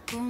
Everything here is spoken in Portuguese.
tô com